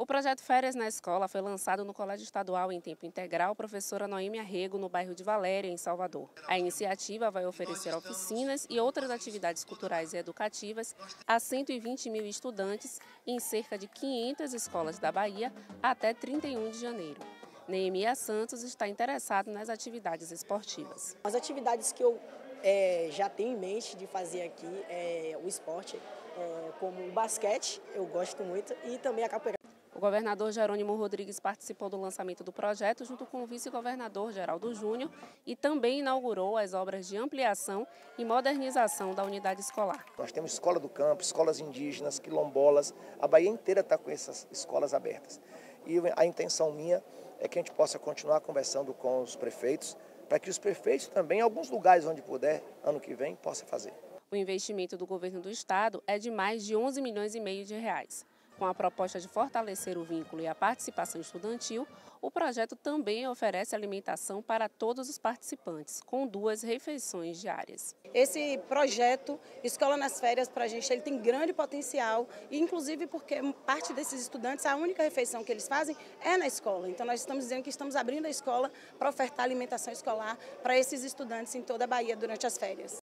O projeto Férias na Escola foi lançado no Colégio Estadual em Tempo Integral Professora Noêmia Rego, no bairro de Valéria, em Salvador. A iniciativa vai oferecer oficinas e outras atividades culturais e educativas a 120 mil estudantes em cerca de 500 escolas da Bahia até 31 de janeiro. Neemia Santos está interessado nas atividades esportivas. As atividades que eu é, já tenho em mente de fazer aqui é o esporte, é, como o basquete, eu gosto muito, e também a capoeira. O governador Jerônimo Rodrigues participou do lançamento do projeto junto com o vice-governador Geraldo Júnior e também inaugurou as obras de ampliação e modernização da unidade escolar. Nós temos escola do campo, escolas indígenas, quilombolas, a Bahia inteira está com essas escolas abertas. E a intenção minha é que a gente possa continuar conversando com os prefeitos, para que os prefeitos também, em alguns lugares onde puder, ano que vem, possam fazer. O investimento do governo do estado é de mais de 11 milhões e meio de reais. Com a proposta de fortalecer o vínculo e a participação estudantil, o projeto também oferece alimentação para todos os participantes, com duas refeições diárias. Esse projeto Escola nas Férias para a gente ele tem grande potencial, inclusive porque parte desses estudantes a única refeição que eles fazem é na escola. Então nós estamos dizendo que estamos abrindo a escola para ofertar alimentação escolar para esses estudantes em toda a Bahia durante as férias.